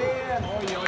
spin. Oj,